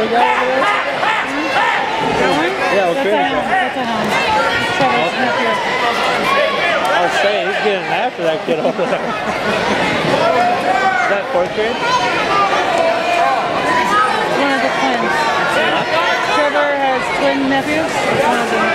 we go over? Yeah, we'll finish oh, that. That's a hound. Trevor's up here. I was saying, he's getting after that kid over there. Is that fourth grade? One of the twins. Trevor has twin nephews. One of them.